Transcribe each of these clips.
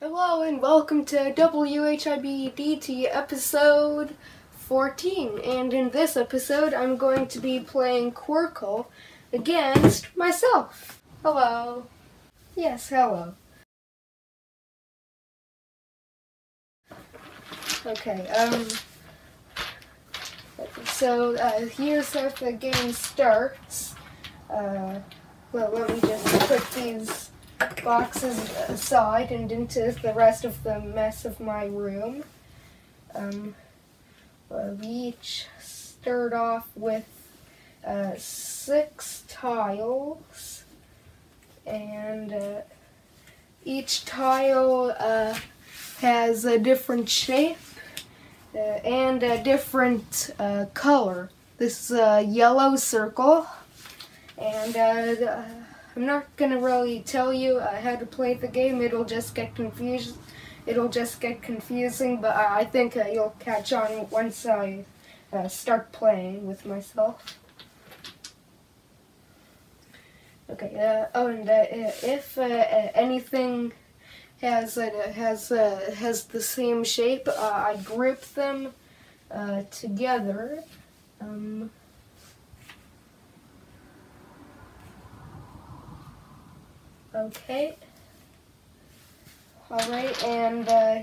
Hello and welcome to WHIBDT episode 14 and in this episode I'm going to be playing Qwirkle against myself. Hello. Yes, hello. Okay, um so uh, here's how the game starts. Uh, well, let me just put these boxes aside and into the rest of the mess of my room. Um, we each start off with uh, six tiles, and uh, each tile uh, has a different shape uh, and a different uh, color. This is a yellow circle, and uh, I'm not gonna really tell you uh, how to play the game. It'll just get confused. It'll just get confusing, but I, think uh, you'll catch on once I uh, start playing with myself. Okay. Uh, oh, and uh, if uh, anything has has has the same shape, I group them together. Um, okay. All right, and uh,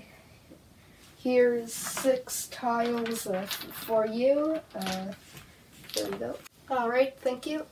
here's six tiles uh, for you. Uh, there we go. All right, thank you.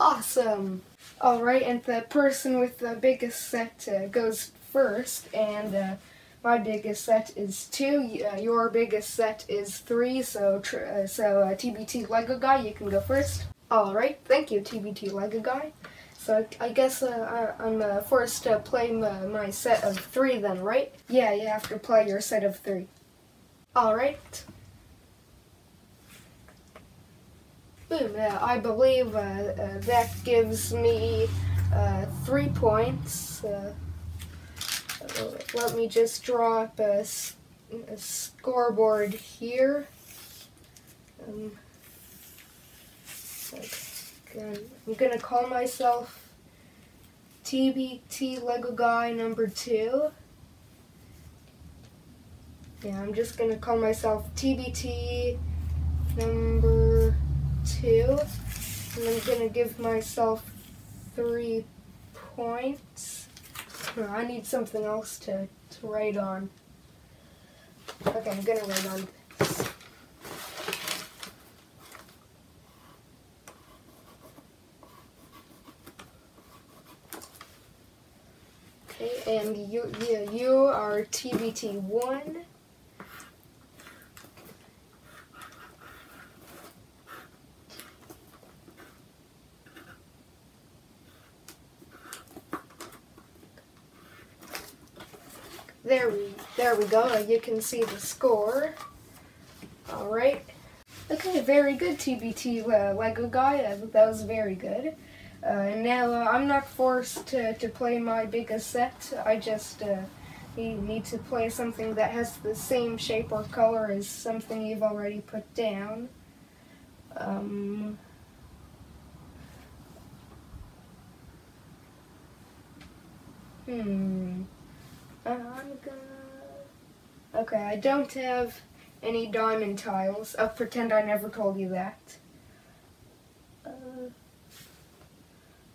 Awesome. All right, and the person with the biggest set uh, goes first, and uh, my biggest set is two. Uh, your biggest set is three. So, tr uh, so uh, TBT Lego guy, you can go first. All right, thank you, TBT Lego guy. So I, I guess uh, I, am forced to play my, set of three then, right? Yeah, you have to play your set of three. All right. Boom, I believe uh, uh, that gives me uh, three points. Let me just draw up a, a scoreboard here. Um, okay. I'm gonna call myself TBT Lego Guy number two. Yeah, I'm just gonna call myself TBT number two. And I'm gonna give myself three points. I need something else to, to write on. Okay, I'm gonna write on this. Okay, and you, yeah, you are TBT1. There we, there we go. You can see the score. All right. Okay, very good, TBT uh, Lego guy. Uh, that was very good. Uh, and now uh, I'm not forced to, to play my biggest set. I just uh, need to play something that has the same shape or color as something you've already put down. Um, hmm. I'm gonna... Okay, I don't have any diamond tiles. I'll pretend I never told you that. Uh,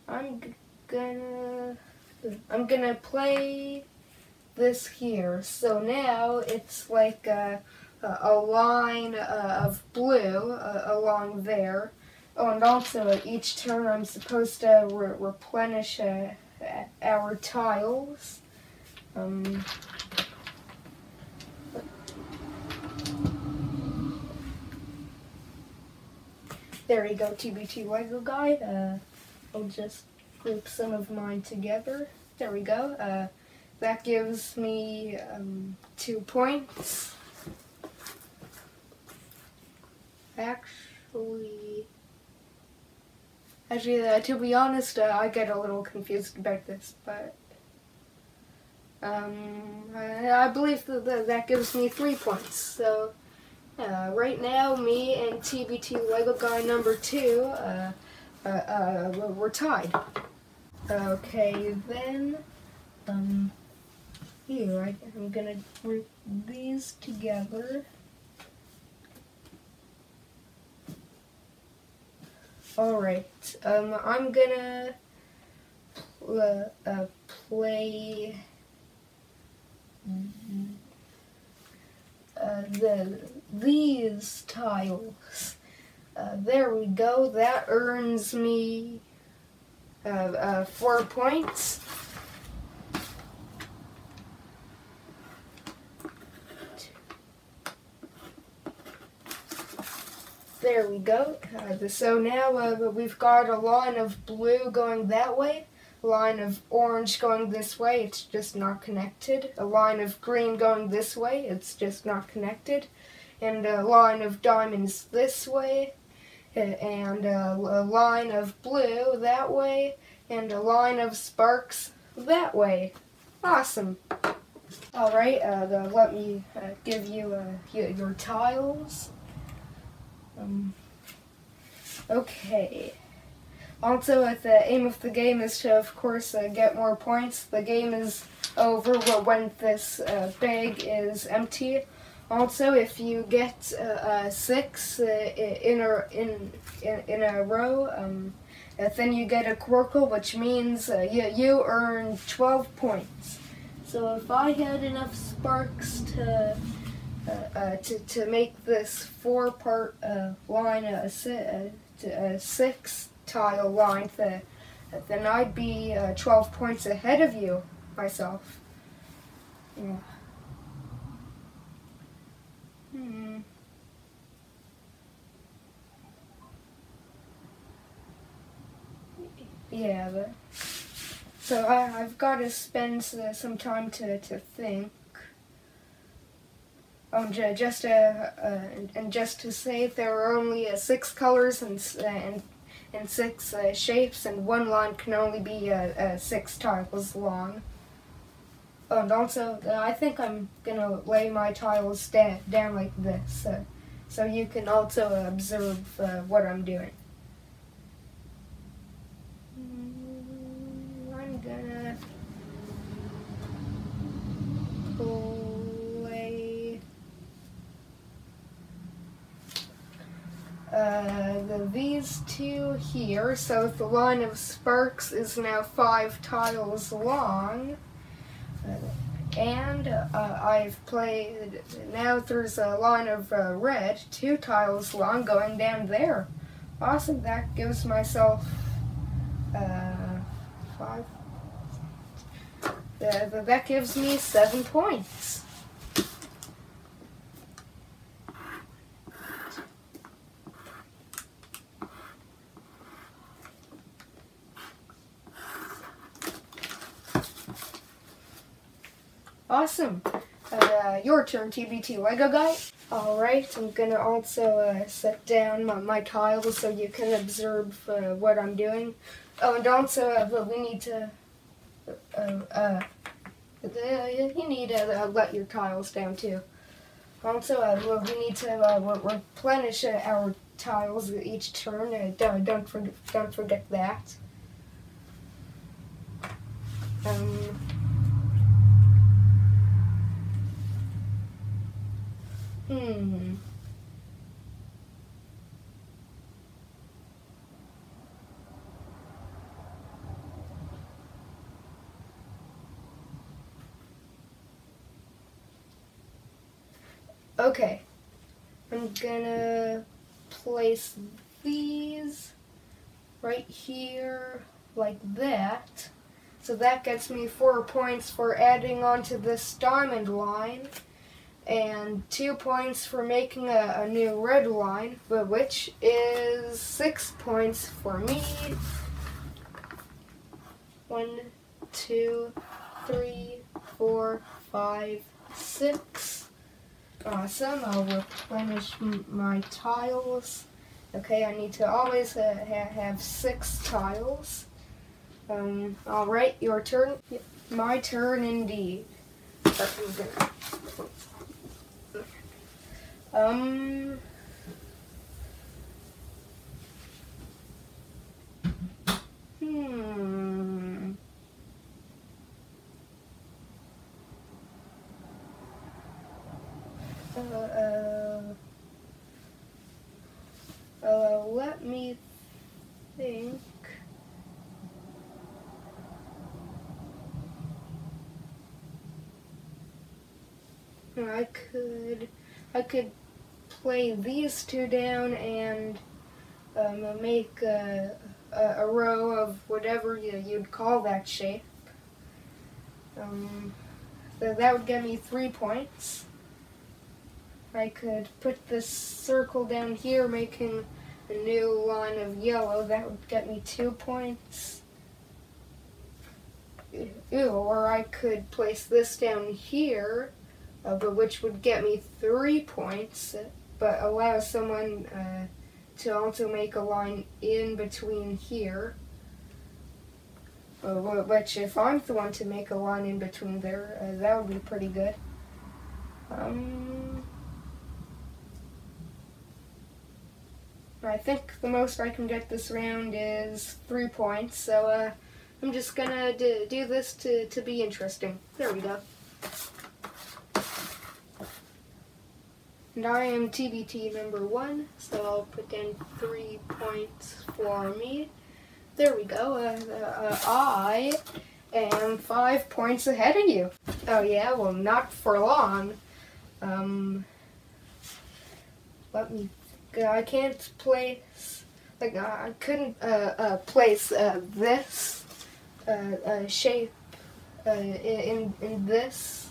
I'm gonna... I'm gonna play this here. So now it's like a, a line uh, of blue uh, along there. Oh, and also each turn I'm supposed to re replenish uh, our tiles. Um, there you go, TBT Lego guy. Uh, I'll just group some of mine together. There we go. Uh, that gives me um, two points. Actually, actually, uh, to be honest, uh, I get a little confused about this, but Um, I, believe that, that gives me three points. So uh, right now, me and TBT Lego guy number two, uh, uh, uh, we're tied. Okay, then, um, here, I, I'm gonna group these together. Alright, um, I'm gonna uh, uh, play uh, the these tiles. Uh, there we go. That earns me uh, uh, four points. There we go. Uh, so now we've got a line of blue going that way, line of orange going this way, it's just not connected, a line of green going this way, it's just not connected, and a line of diamonds this way, and a, a line of blue that way, and a line of sparks that way. Awesome. Alright, uh, let me uh, give you uh, your tiles. Um, okay. Also, uh, the aim of the game is to, of course, uh, get more points. The game is over when this uh, bag is empty. Also, if you get uh, uh, six uh, in, a, in, in, in a row, um, then you get a Qwirkle, which means you, you earn 12 points. So if I had enough sparks to uh, uh, to, to make this four part uh, line a, a, a, six tile line then, then I'd be 12 points ahead of you myself. Yeah. Hmm. Yeah, but so I, I've got to spend uh, some time to, to think. Oh, just uh, uh, and just to say, there are only uh, six colors and and and six uh, shapes, and one line can only be uh, uh, six tiles long. And also, I think I'm gonna lay my tiles down like this, so you can also observe what I'm doing. Mm, I'm gonna uh, the, these two here, so the line of sparks is now five tiles long. Uh, and uh, I've played, now there's a line of uh, red, two tiles long, going down there. Awesome, that gives myself uh, five. that gives me seven points. Awesome. Uh, your TBT Lego guy. Alright, I'm gonna also uh, set down my, my, tiles so you can observe uh, what I'm doing. Oh, and also, uh, we need to, uh, uh, you need to let your tiles down too. Also, we need to replenish our tiles each turn. don't, don't, forget, don't forget that. Um, Hmm. Okay. I'm gonna place these right here like that. So that gets me four points for adding on to this diamond line and two points for making a, a new red line, but which is six points for me. One, two, three, four, five, six. Awesome, I'll replenish my tiles. Okay, I need to always uh, ha have six tiles. Um, alright, your turn. My turn indeed. Um. Hmm. Uh, uh, uh, let me think. I could, I could play these two down and um, make a, a, row of whatever you, you'd call that shape. Um, so that would get me three points. I could put this circle down here, making a new line of yellow. That would get me two points. Ew, or I could place this down here, uh, but which would get me three points, but allow someone uh, to also make a line in between here. Uh, which, if I'm the one to make a line in between there, uh, that would be pretty good. Um, I think the most I can get this round is three points, so uh, I'm just gonna do, do this to, to be interesting. There we go. And I am TBT number one, so I'll put down three points for me. There we go. Uh, uh, I am five points ahead of you. Oh yeah, well not for long. Um, let me I can't place, like, I couldn't uh, uh, place uh, this uh, shape in, in this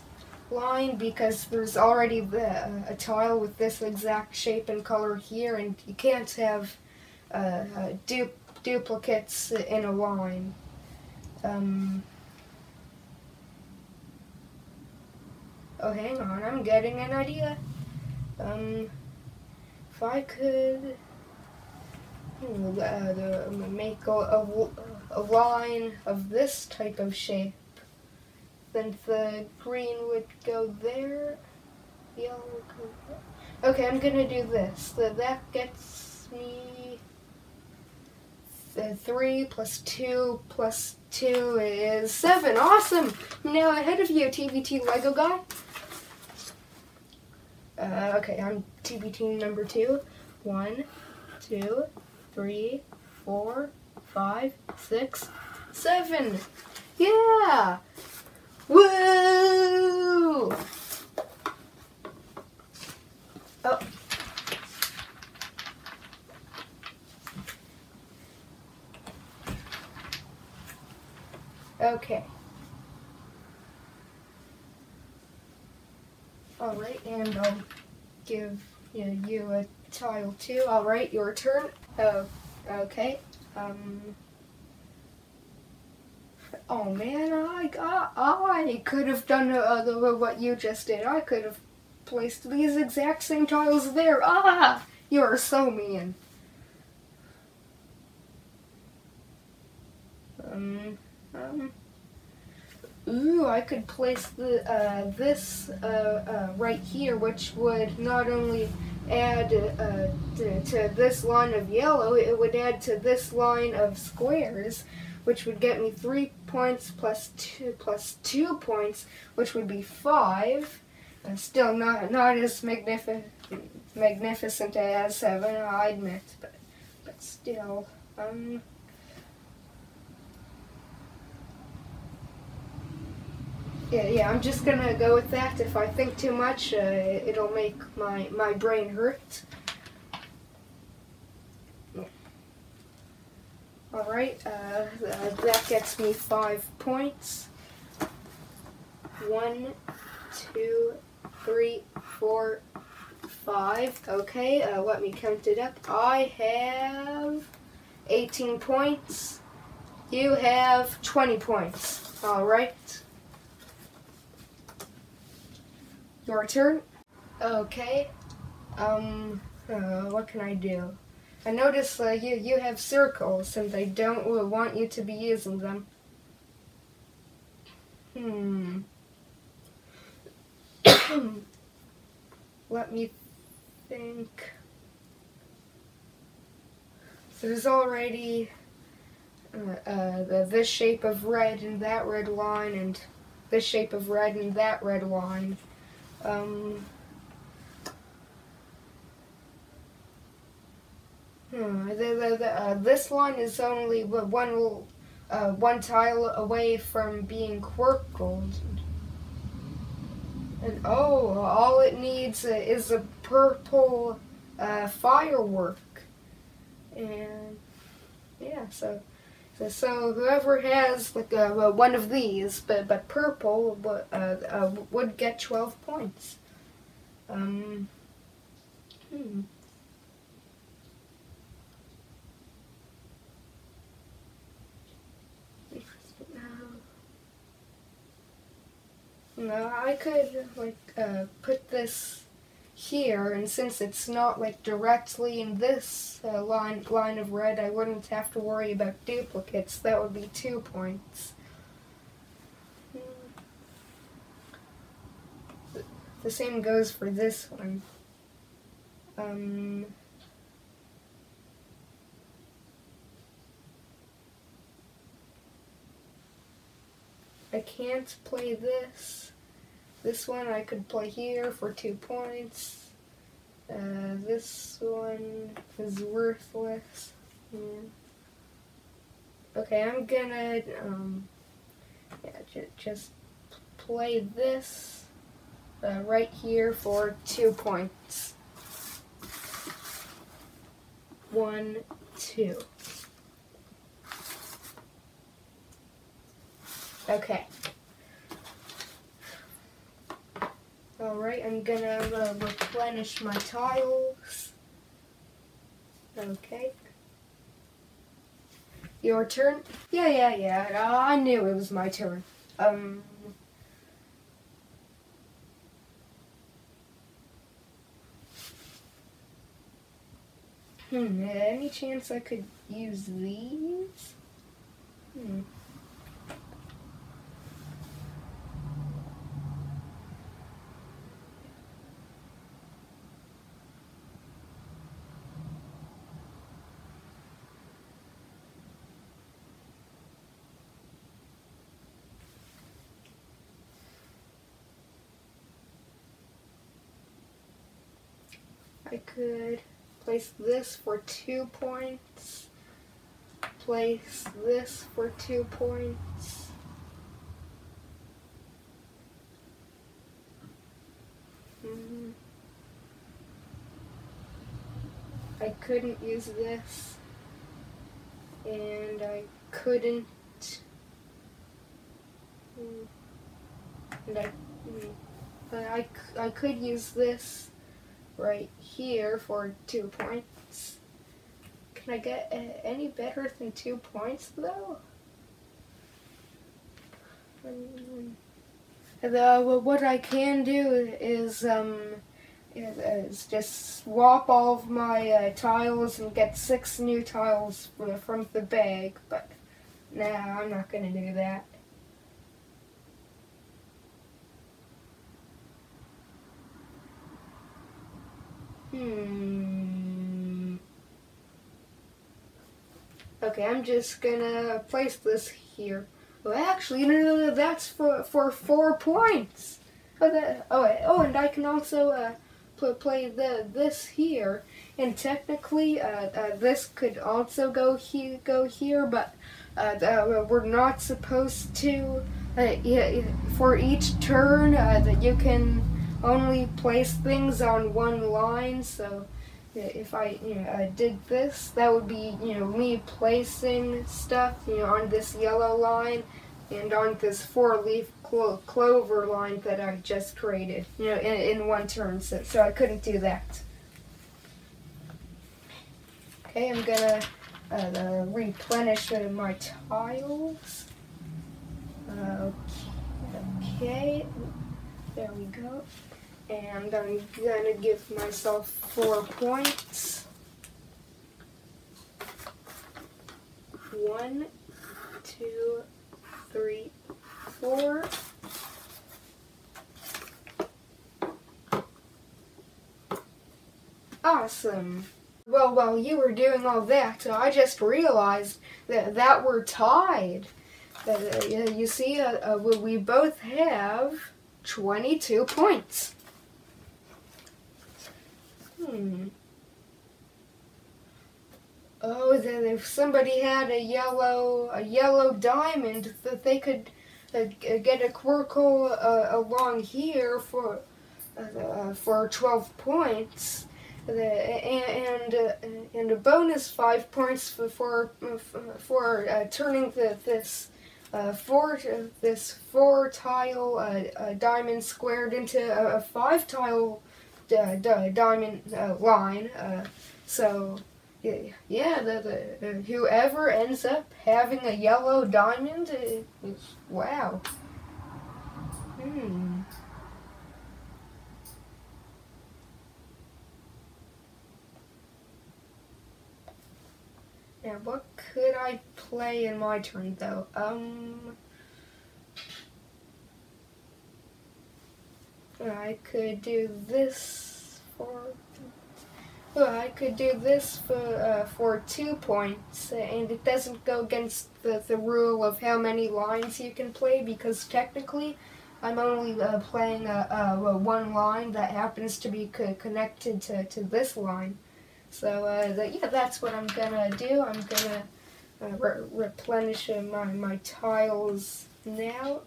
line because there's already the, a tile with this exact shape and color here and you can't have du duplicates in a line. Um, oh, hang on, I'm getting an idea. Um, if I could uh, make a, a, a, line of this type of shape, then the green would go there, yellow would go there. Okay, I'm gonna do this. So that gets me the 3 plus 2 plus 2 is 7. Awesome! Now ahead of you, TBT Lego guy. Uh, okay, I'm TBT number two. One, two, three, four, five, six, seven. Yeah! Woo! Oh. Okay. Alright, and I'll give you, know, you a tile too. Alright, your turn. Oh, okay. Um. Oh man, I got, I could have done uh, what you just did. I could have placed these exact same tiles there. Ah, you are so mean. Um, um. Ooh, I could place the uh, this uh, uh, right here, which would not only add uh, to, to, this line of yellow, it would add to this line of squares, which would get me three points plus two plus two points, which would be five. And still not not as magnificent magnificent as seven, I admit, but but still, um. Yeah, yeah, I'm just gonna go with that. If I think too much, uh, it'll make my, my brain hurt. Alright, uh, that gets me five points. One, two, three, four, five. Okay, uh, let me count it up. I have 18 points. You have 20 points. Alright. Your turn. Okay. Um, uh, what can I do? I notice uh, you, you have circles and I don't want you to be using them. Hmm. Hmm. Let me think. So there's already uh, uh, the, this shape of red and that red line and this shape of red and that red line. Um, hmm, the, the, the, uh, this line is only one uh, one tile away from being quirk gold. And oh, all it needs is a purple uh, firework. And yeah, so, so so whoever has like a, one of these, but but purple, uh, uh, would get twelve points. Um. Hmm. No, I could like uh, put this here, and since it's not like directly in this uh, line line of red, I wouldn't have to worry about duplicates. That would be two points. The same goes for this one. Um, I can't play this. This one I could play here for two points. Uh, this one is worthless. Yeah. Okay, I'm gonna um, yeah, ju just play this uh, right here for two points. One, two. Okay. Alright, I'm gonna uh, replenish my tiles. Okay. Your turn? Yeah, yeah, yeah. I knew it was my turn. Um. Hmm, any chance I could use these? Hmm. I could place this for two points, place this for two points, mm-hmm. I couldn't use this, and I couldn't, mm, and I, mm, I, I could use this right here for two points. Can I get uh, any better than two points though? Um, the, what I can do is um, is just swap all of my uh, tiles and get six new tiles from the bag, but nah, I'm not gonna do that. Hmm. Okay, I'm just gonna place this here. Well, actually, no, no, no, that's for for four points. Oh, that, oh, oh, and I can also uh, play the this here. And technically, uh, uh, this could also go here, go here, but uh, uh, we're not supposed to. Uh, for each turn, that you can only place things on one line, so if I you know did this, that would be you know me placing stuff you know on this yellow line and on this four-leaf clo clover line that I just created you know in, in one turn, so, so I couldn't do that. Okay, I'm gonna uh, replenish my tiles. Uh, okay, there we go and I'm gonna give myself four points. One, two, three, four. Awesome. Well, while you were doing all that, I just realized that, that we're tied. Uh, you see, uh, uh, we both have 22 points. Hmm. Oh, then if somebody had a yellow a yellow diamond, that they could uh, get a Qwirkle uh, along here for uh, for 12 points, and and, uh, and a bonus five points for for, uh, turning the, this uh, four this four tile diamond squared into a, five tile diamond line. so yeah, the, the, whoever ends up having a yellow diamond is, wow. Hmm. Now, what could I play in my turn, though? Um, I could do this for I could do this for uh, for two points, and it doesn't go against the, the rule of how many lines you can play, because technically I'm only uh, playing a, a, one line that happens to be co connected to, to this line. So uh, yeah, that's what I'm gonna do. I'm gonna uh, re replenish my, my tiles now.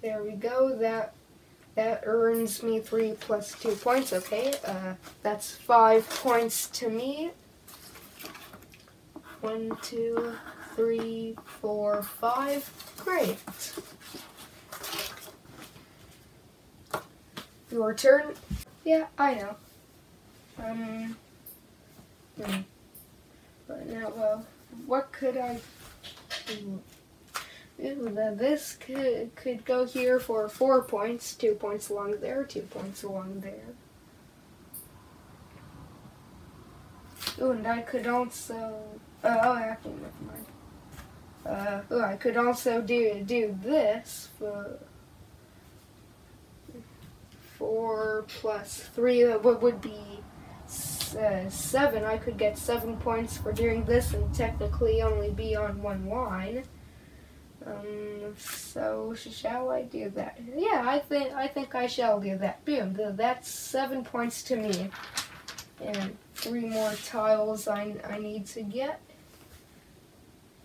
There we go. That that earns me 3 plus 2 points, okay. Uh, that's 5 points to me. One, two, three, four, five. Great. Your turn. Yeah, I know. Um. Hmm. But now, well, what could I do? This could, could go here for four points, two points along there, two points along there. Ooh, and I could also, uh, oh, actually, never mind. Uh, ooh, I could also do, do this for four plus three, uh, what would be uh, seven. I could get seven points for doing this and technically only be on one line. Um, so shall I do that? Yeah, I think I think I shall do that. Boom, that's seven points to me. And three more tiles I, I need to get.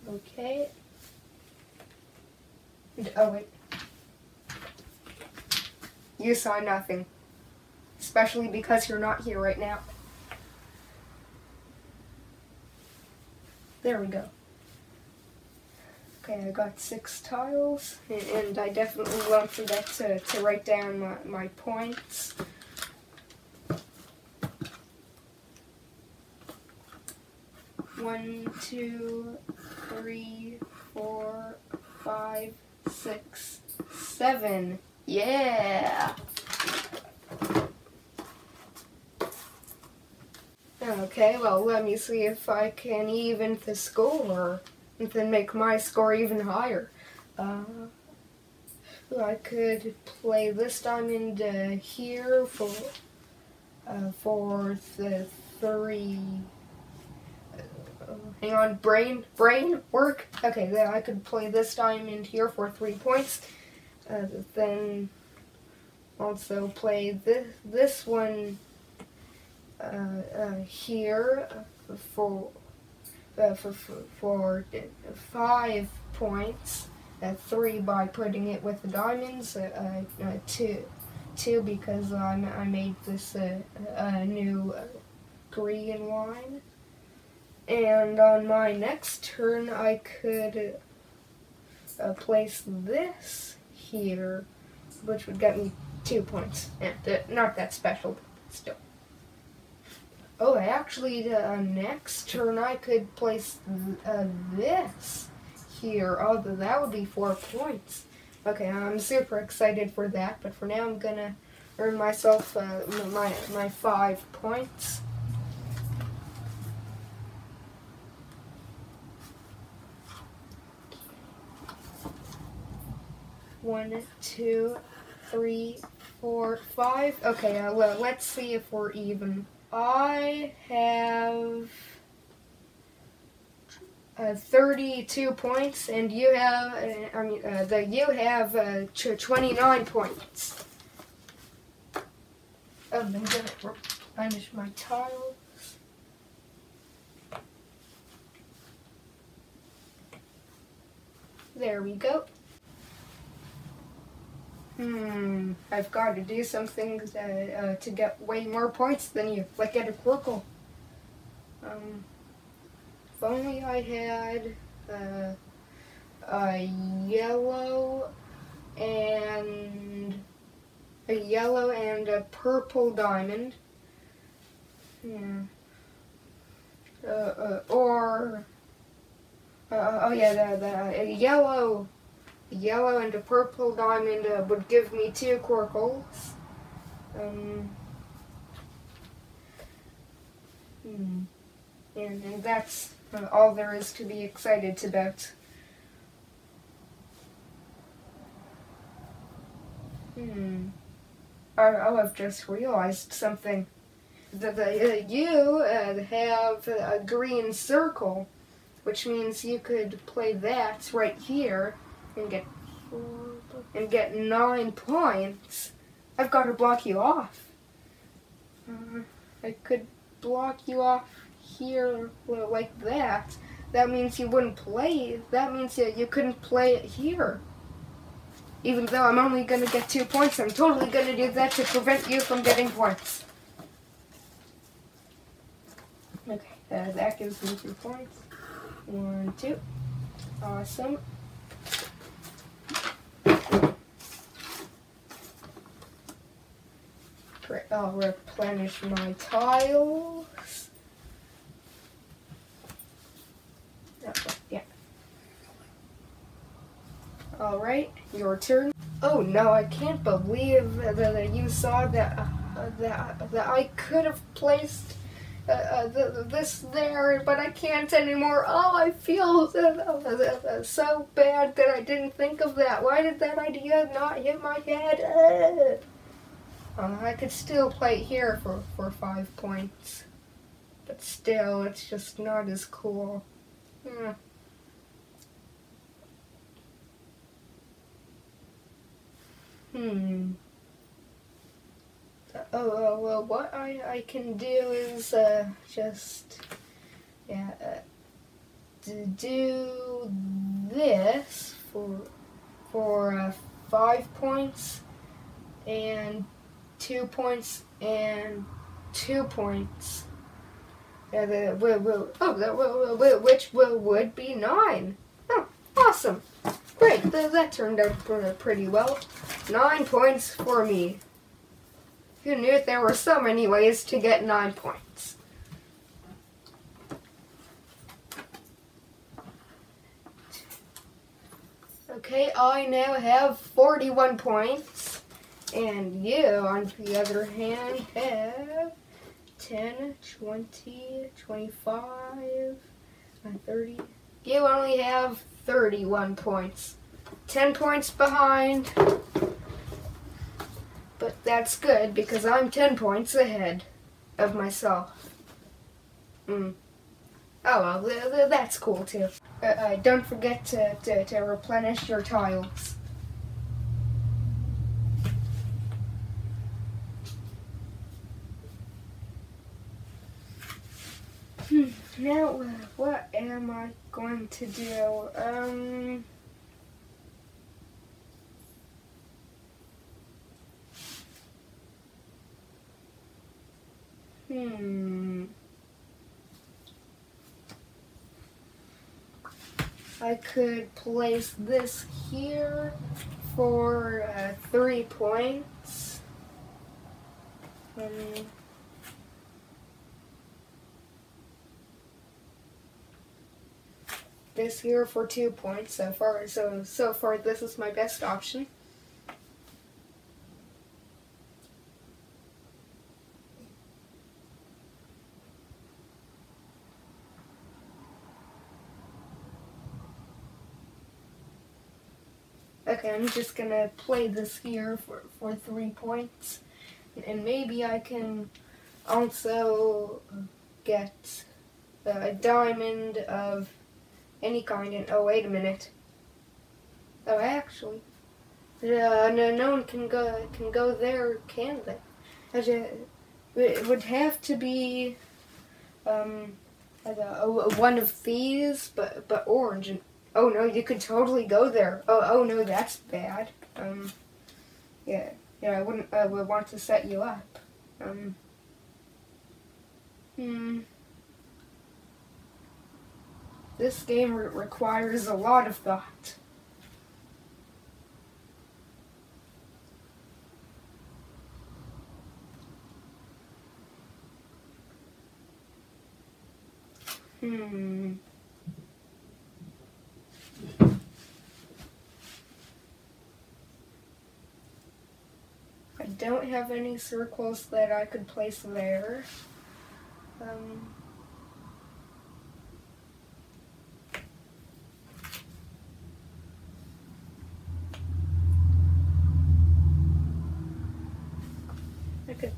Okay. Oh, wait. You saw nothing. Especially because you're not here right now. There we go. Okay, I got six tiles, and, I definitely won't forget to, to write down my, my points. One, two, three, four, five, six, seven. Yeah! Okay, well, let me see if I can even the score then make my score even higher. Uh, I could play this diamond uh, here for uh, for the three. Uh, hang on, brain, brain work. Okay, then I could play this diamond here for three points. Uh, then also play this this one uh, here for uh, for, for, five points. Uh, three by putting it with the diamonds. Uh, uh, uh two, two because um, I made this uh, new green line. And on my next turn, I could place this here, which would get me two points. And not that special, but still. Oh, actually, the uh, next turn I could place uh, this here. Oh, that would be four points. Okay, I'm super excited for that, but for now I'm gonna earn myself uh, my, my five points. One, two, three, four, five. Okay, uh, let's see if we're even. I have uh, 32 points, and you have, uh, I mean, uh, the, you have uh, 29 points. Oh, I'm gonna replenish my tile. There we go. Hmm, I've got to do something uh, uh, to get way more points than you, like get a Qwirkle. Um, if only I had uh, a yellow and a yellow and a purple diamond. Hmm. Uh, uh, or uh, oh yeah, the, the yellow yellow and a purple diamond uh, would give me two Qwirkles. Um, hmm. and, and that's all there is to be excited about. Hmm. I, oh, I've just realized something. The, uh, you uh, have a green circle, which means you could play that right here and get and get nine points, I've got to block you off. Uh, I could block you off here like that. That means you wouldn't play. That means you, you couldn't play it here. Even though I'm only going to get two points, I'm totally going to do that to prevent you from getting points. Okay, uh, that gives me two points. One, two. Awesome. I'll replenish my tiles. Yeah. Alright, your turn. Oh no, I can't believe that you saw that, uh, that, that I could have placed uh, uh, this there, but I can't anymore. Oh, I feel uh, so bad that I didn't think of that. Why did that idea not hit my head? Uh, I could still play here for, for five points. But still, it's just not as cool. Hmm. Hmm. Oh, oh, well, what I, I can do is uh, just yeah, uh, do this for for uh, five points and two points and two points. Yeah, the, will, will, oh, that will, will, which will would be nine. Oh, awesome. Great, that, that turned out pretty well. Nine points for me. Who knew there were so many ways to get nine points? Okay, I now have 41 points. And you, on the other hand, have 10, 20, 25, 30. You only have 31 points. 10 points behind. But that's good because I'm 10 points ahead of myself. Mm. Oh well, that's cool too. Uh, uh, don't forget to, to, to replenish your tiles. Hmm, now, what am I going to do? Um... Hmm... I could place this here for uh, three points. Um, this here for two points so far. So so far, this is my best option. Okay, I'm just gonna play this here for, for three points. And maybe I can also get a diamond of any kind. And oh, wait a minute. Oh, actually, uh, no, no one can go can go there, can they? It would have to be um, one of these, but but orange. And oh no, you could totally go there. Oh oh no, that's bad. Um, yeah yeah, I wouldn't I would want to set you up. Um. Hmm. This game re requires a lot of thought. Hmm. I don't have any circles that I could place there. Um,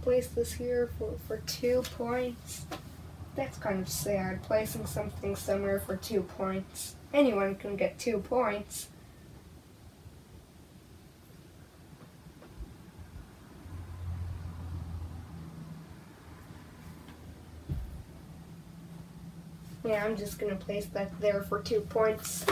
place this here for, for two points. That's kind of sad, placing something somewhere for two points. Anyone can get two points. Yeah, I'm just to place that there for two points.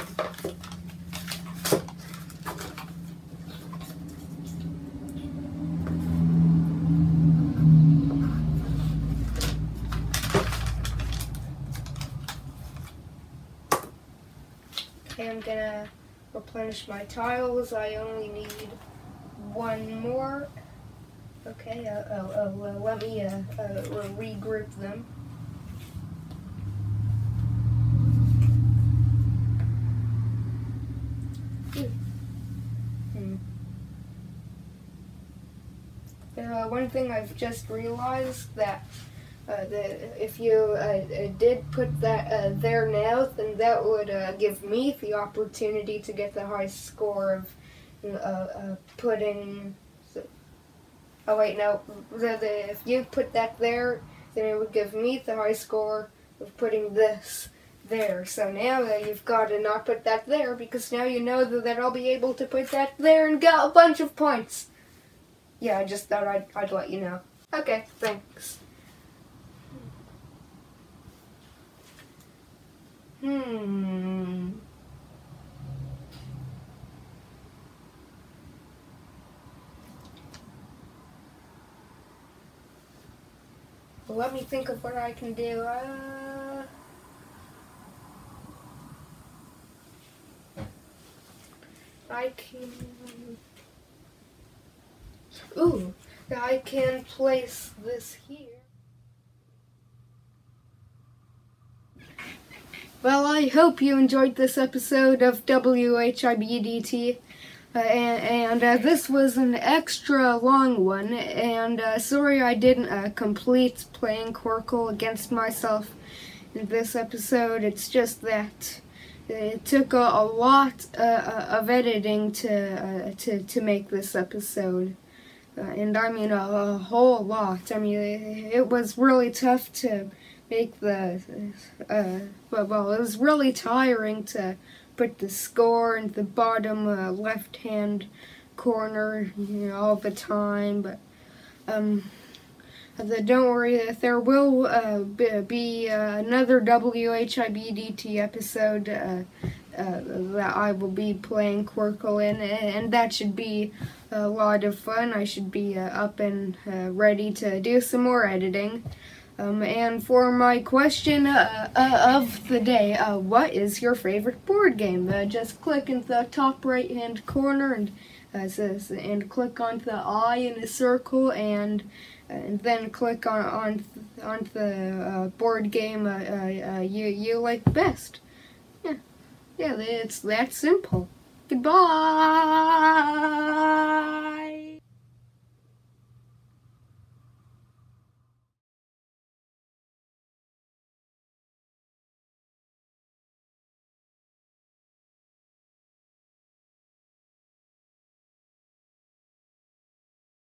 Gonna replenish my tiles. I only need one more. Okay, uh, oh, oh, let me uh, uh regroup them. Uh, one thing I've just realized that uh, if you uh, uh, did put that uh, there now, then that would uh, give me the opportunity to get the high score of putting. Oh wait, no. The, the, if you put that there, then it would give me the high score of putting this there. So now you've got to not put that there because now you know that, that I'll be able to put that there and get a bunch of points yeah, I just thought I'd, I'd let you know. Okay, thanks. Hmm. Let me think of what I can do. Uh, I can... Ooh, I can place this here. Well, I hope you enjoyed this episode of WHIBDT. Uh, and, and uh, this was an extra long one, and uh, sorry I didn't uh, complete playing Qwirkle against myself in this episode. It's just that it took a, a lot uh, uh, of editing to to to make this episode. And I mean a, a, whole lot. I mean, it, it, was really tough to make the, uh, well, it was really tiring to put the score in the bottom uh, left-hand corner you know, all the time, but, um, the, don't worry, that there will uh, be uh, another WHIBDT episode uh, uh, that I will be playing Qwirkle in, and that should be a lot of fun. I should be uh, up and ready to do some more editing. Um, and for my question uh, uh, of the day, uh, what is your favorite board game? just click in the top right hand corner and says, and click on the eye in a circle and and then click on on on the board game you you like best. Yeah, it's that simple. Goodbye.